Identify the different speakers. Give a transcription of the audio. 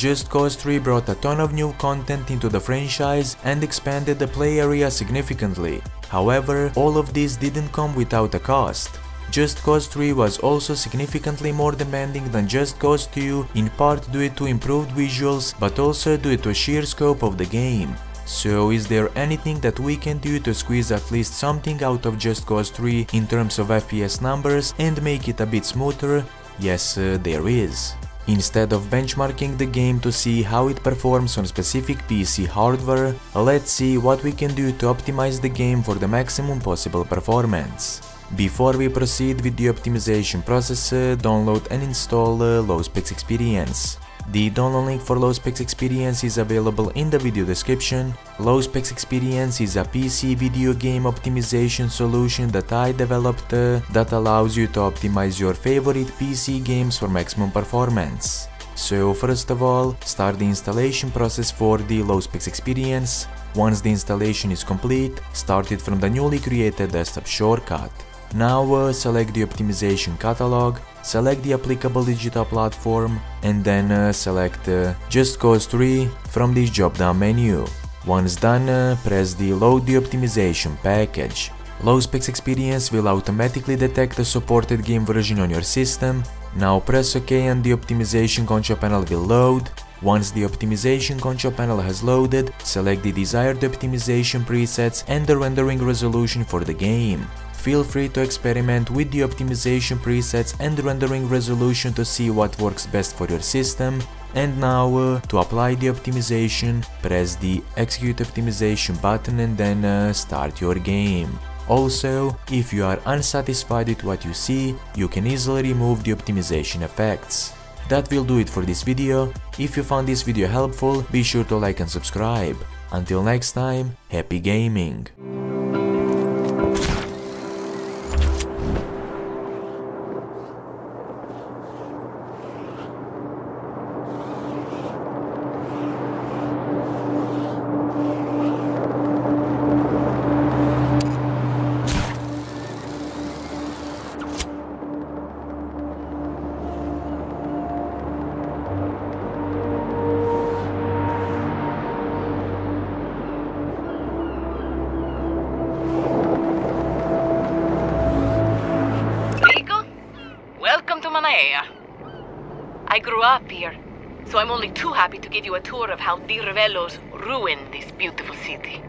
Speaker 1: Just Cause 3 brought a ton of new content into the franchise and expanded the play area significantly. However, all of this didn't come without a cost. Just Cause 3 was also significantly more demanding than Just Cause 2, in part due to improved visuals, but also due to sheer scope of the game. So is there anything that we can do to squeeze at least something out of Just Cause 3 in terms of FPS numbers and make it a bit smoother? Yes, uh, there is. Instead of benchmarking the game to see how it performs on specific PC hardware, let's see what we can do to optimize the game for the maximum possible performance. Before we proceed with the optimization process, uh, download and install uh, LowSpecs Experience. The download link for LowSpecs Experience is available in the video description. LowSpecs Experience is a PC video game optimization solution that I developed uh, that allows you to optimize your favorite PC games for maximum performance. So first of all, start the installation process for the LowSpecs Experience. Once the installation is complete, start it from the newly created desktop shortcut. Now uh, select the optimization catalog, select the applicable digital platform and then uh, select uh, Just Cause 3 from this drop down menu. Once done, uh, press the load the optimization package. LowSpecs Experience will automatically detect the supported game version on your system. Now press OK and the optimization control panel will load. Once the optimization control panel has loaded, select the desired optimization presets and the rendering resolution for the game. Feel free to experiment with the optimization presets and rendering resolution to see what works best for your system. And now, uh, to apply the optimization, press the execute optimization button and then uh, start your game. Also, if you are unsatisfied with what you see, you can easily remove the optimization effects. That will do it for this video. If you found this video helpful, be sure to like and subscribe. Until next time, happy gaming!
Speaker 2: Manaea. I grew up here, so I'm only too happy to give you a tour of how Di Ravello's ruined this beautiful city.